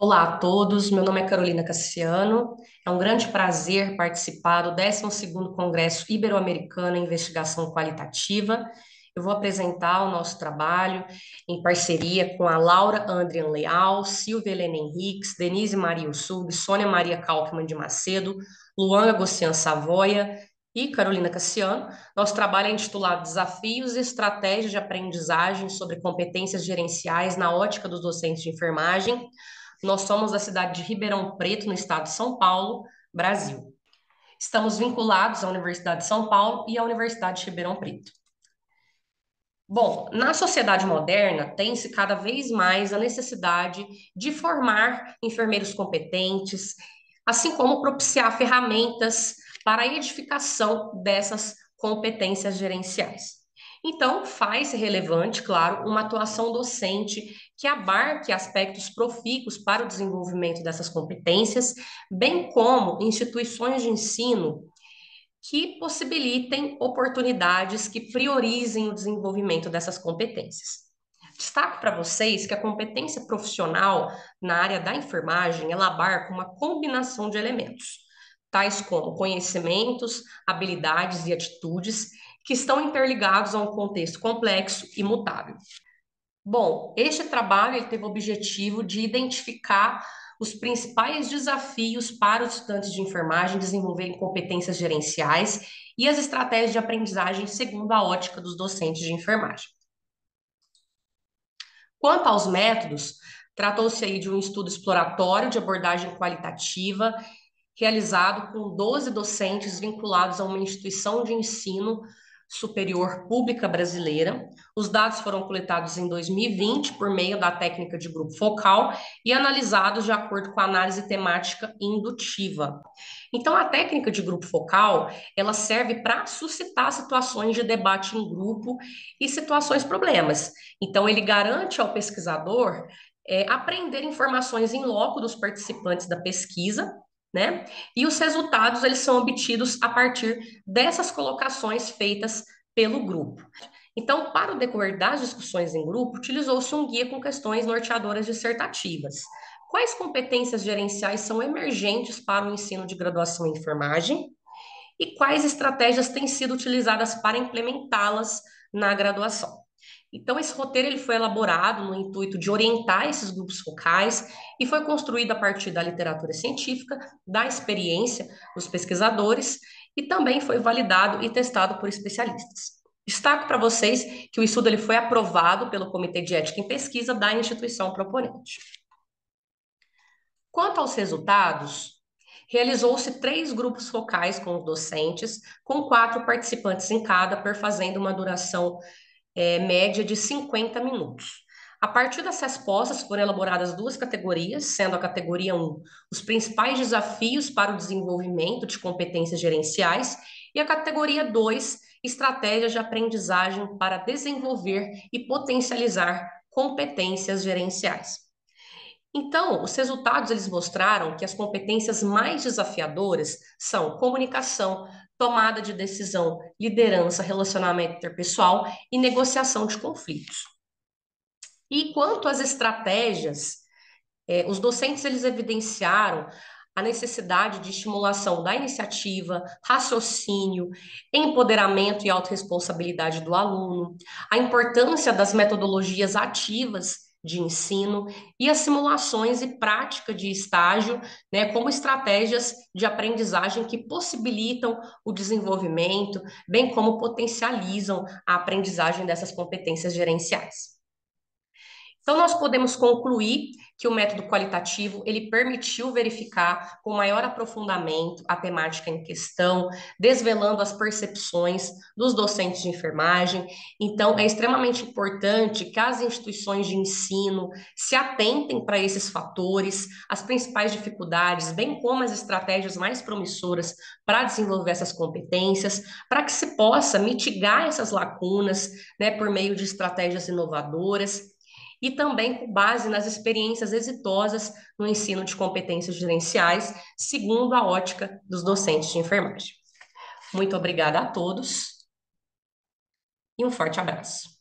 Olá a todos, meu nome é Carolina Cassiano. É um grande prazer participar do 12º Congresso Ibero-Americano em Investigação Qualitativa. Eu vou apresentar o nosso trabalho em parceria com a Laura Andrian Leal, Silvia Helena Henriques, Denise Maria Ussub, Sônia Maria Kalkman de Macedo, Luan Agostian Savoia e Carolina Cassiano. Nosso trabalho é intitulado Desafios e Estratégias de Aprendizagem sobre Competências Gerenciais na Ótica dos Docentes de Enfermagem. Nós somos da cidade de Ribeirão Preto, no estado de São Paulo, Brasil. Estamos vinculados à Universidade de São Paulo e à Universidade de Ribeirão Preto. Bom, na sociedade moderna, tem-se cada vez mais a necessidade de formar enfermeiros competentes, assim como propiciar ferramentas para a edificação dessas competências gerenciais. Então, faz relevante, claro, uma atuação docente que abarque aspectos profícuos para o desenvolvimento dessas competências, bem como instituições de ensino que possibilitem oportunidades que priorizem o desenvolvimento dessas competências. Destaco para vocês que a competência profissional na área da enfermagem ela abarca uma combinação de elementos, tais como conhecimentos, habilidades e atitudes que estão interligados a um contexto complexo e mutável. Bom, este trabalho teve o objetivo de identificar os principais desafios para os estudantes de enfermagem desenvolverem competências gerenciais e as estratégias de aprendizagem segundo a ótica dos docentes de enfermagem. Quanto aos métodos, tratou-se aí de um estudo exploratório de abordagem qualitativa realizado com 12 docentes vinculados a uma instituição de ensino superior pública brasileira. Os dados foram coletados em 2020 por meio da técnica de grupo focal e analisados de acordo com a análise temática indutiva. Então, a técnica de grupo focal, ela serve para suscitar situações de debate em grupo e situações problemas. Então, ele garante ao pesquisador é, aprender informações em loco dos participantes da pesquisa, né? E os resultados eles são obtidos a partir dessas colocações feitas pelo grupo. Então, para o decorrer das discussões em grupo, utilizou-se um guia com questões norteadoras dissertativas. Quais competências gerenciais são emergentes para o ensino de graduação em enfermagem? E quais estratégias têm sido utilizadas para implementá-las na graduação? Então, esse roteiro ele foi elaborado no intuito de orientar esses grupos focais e foi construído a partir da literatura científica, da experiência dos pesquisadores e também foi validado e testado por especialistas. Destaco para vocês que o estudo ele foi aprovado pelo Comitê de Ética em Pesquisa da instituição proponente. Quanto aos resultados, realizou-se três grupos focais com os docentes, com quatro participantes em cada, perfazendo uma duração é, média de 50 minutos. A partir das respostas foram elaboradas duas categorias, sendo a categoria 1 os principais desafios para o desenvolvimento de competências gerenciais e a categoria 2 estratégias de aprendizagem para desenvolver e potencializar competências gerenciais. Então, os resultados eles mostraram que as competências mais desafiadoras são comunicação, tomada de decisão, liderança, relacionamento interpessoal e negociação de conflitos. E quanto às estratégias, é, os docentes eles evidenciaram a necessidade de estimulação da iniciativa, raciocínio, empoderamento e autorresponsabilidade do aluno, a importância das metodologias ativas de ensino e as simulações e prática de estágio, né, como estratégias de aprendizagem que possibilitam o desenvolvimento, bem como potencializam a aprendizagem dessas competências gerenciais. Então, nós podemos concluir que o método qualitativo ele permitiu verificar com maior aprofundamento a temática em questão, desvelando as percepções dos docentes de enfermagem. Então, é extremamente importante que as instituições de ensino se atentem para esses fatores, as principais dificuldades, bem como as estratégias mais promissoras para desenvolver essas competências, para que se possa mitigar essas lacunas, né, por meio de estratégias inovadoras e também com base nas experiências exitosas no ensino de competências gerenciais, segundo a ótica dos docentes de enfermagem. Muito obrigada a todos e um forte abraço.